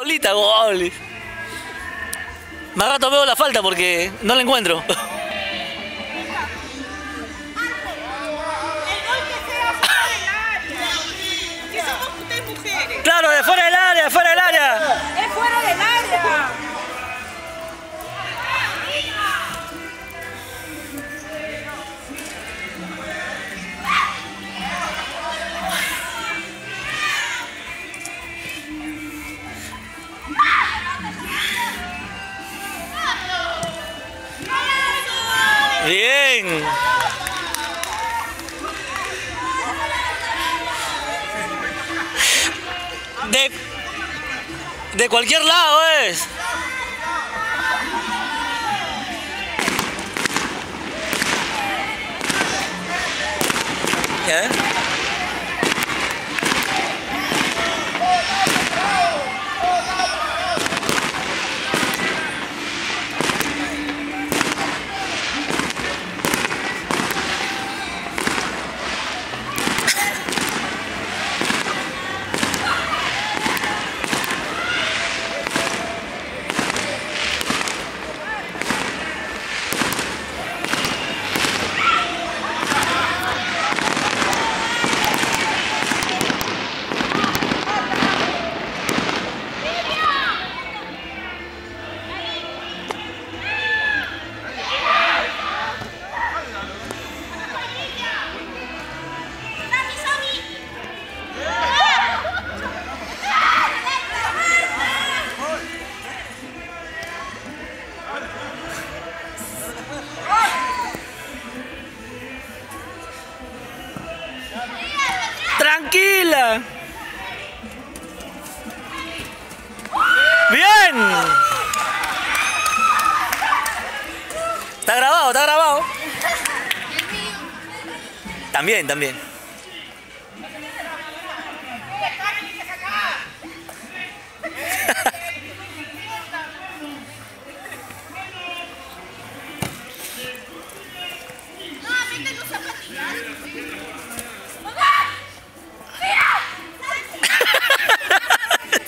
Solita, gol. Más rato veo la falta porque no la encuentro. Claro, de fuera del área, de fuera del área. Bien. De, de cualquier lado es. Bien. Está grabado, está grabado. También, también.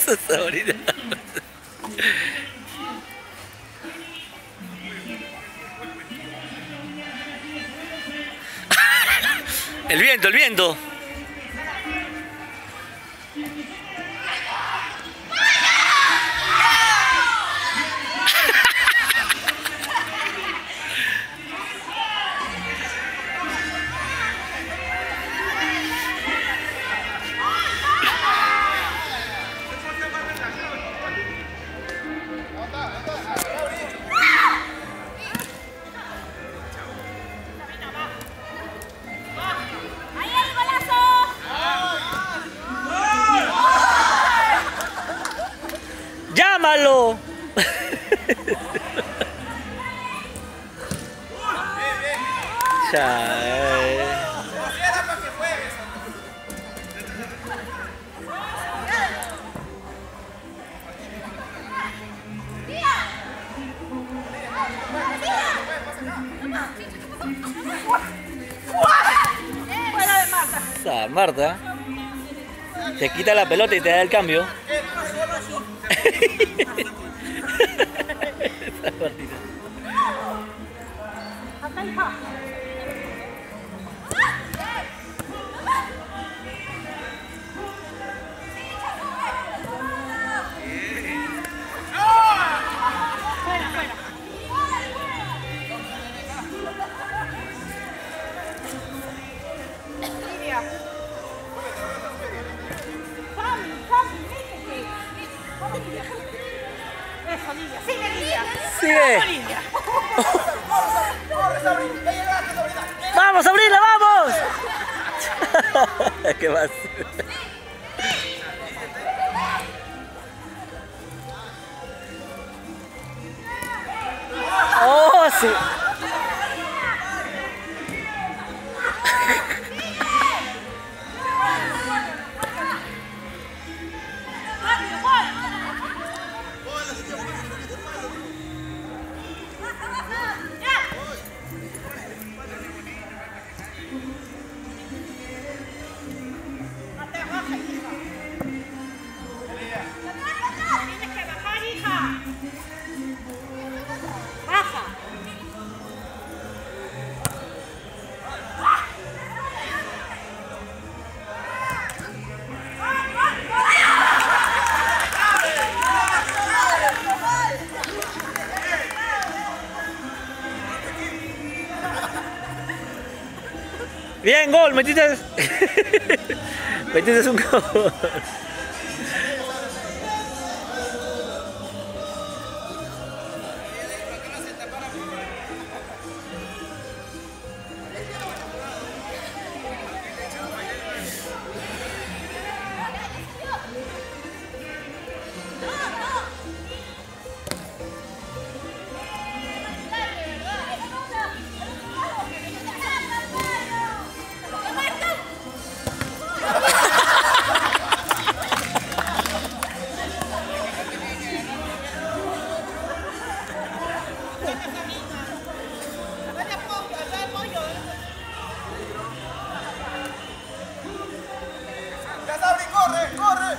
El viento, el viento. De Marta. Te quita la pelota y te da el cambio. Esa Martita. Lidia. Sigue, Lidia. Sigue. ¡Vamos, Sabrina, vamos! ¿Qué más? ¡Oh, sí! Bien, gol, metiste. metiste un gol. Corre, corre!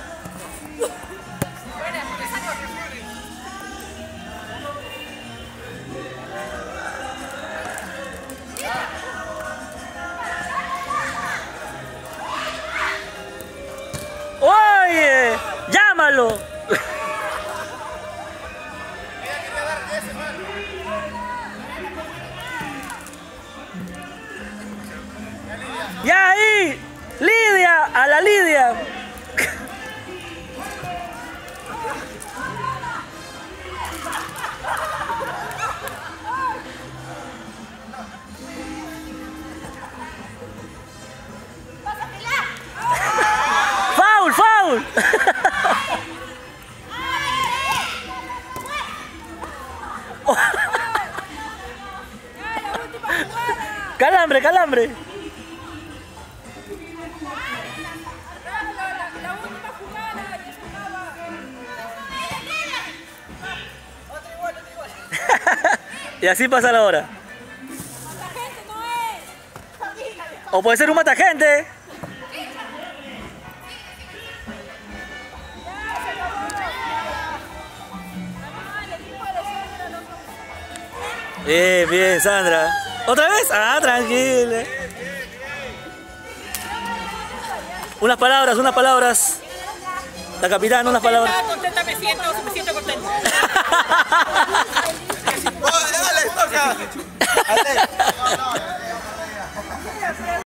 ¡Oye! ¡Llámalo! ¡Ya ahí! ¡Lidia! ¡A la Lidia! ¡Calambre, calambre! Y así pasa la hora. O puede ser un matagente. Bien, bien, Sandra. ¿Otra vez? Ah, tranquila. Unas palabras, unas palabras. La capitana, unas palabras. contenta me siento, me siento contenta. ¡Oh, dale, toca! ¡Ale!